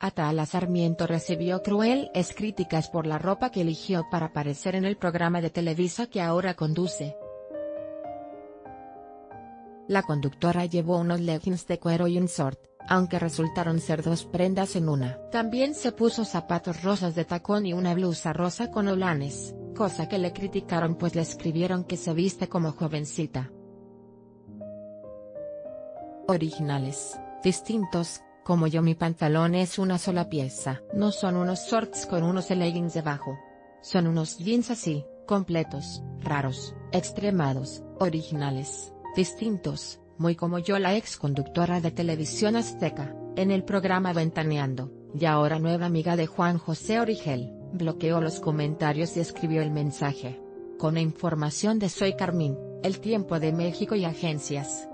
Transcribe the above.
Atala Sarmiento recibió crueles críticas por la ropa que eligió para aparecer en el programa de Televisa que ahora conduce. La conductora llevó unos leggings de cuero y un short, aunque resultaron ser dos prendas en una. También se puso zapatos rosas de tacón y una blusa rosa con olanes, cosa que le criticaron pues le escribieron que se viste como jovencita. Originales, distintos, como yo mi pantalón es una sola pieza. No son unos shorts con unos leggings debajo. Son unos jeans así, completos, raros, extremados, originales, distintos, muy como yo la ex conductora de televisión azteca, en el programa Ventaneando, y ahora nueva amiga de Juan José Origel, bloqueó los comentarios y escribió el mensaje. Con información de Soy Carmín, El Tiempo de México y Agencias.